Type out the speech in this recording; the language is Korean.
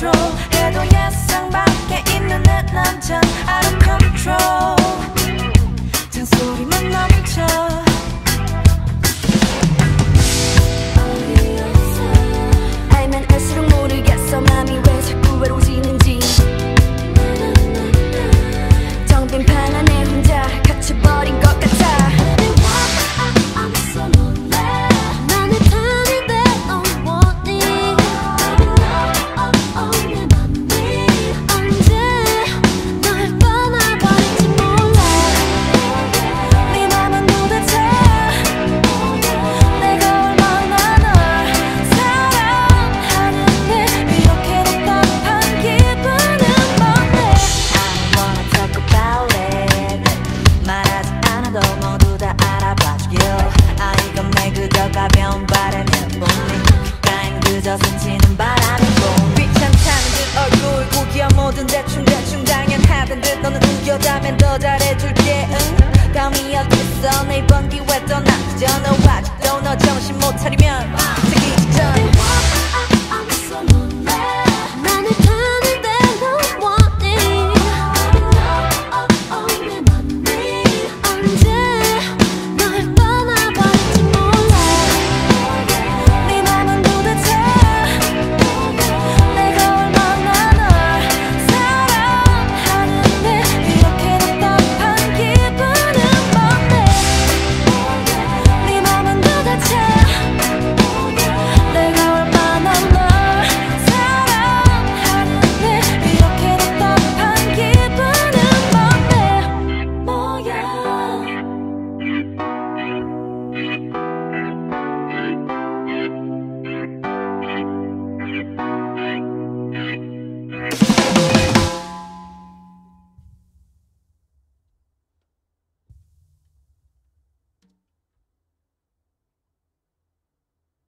control. 그저 스치는 바람이고 귀찮다는 듯 얼굴 고기야 모든 대충대충 당연하던 듯 너는 웃겨 다면 더 잘해줄게 응? 감이 어딨어 네번 기회 떠나, 그저 너 아직도 너 정신 못 차리면.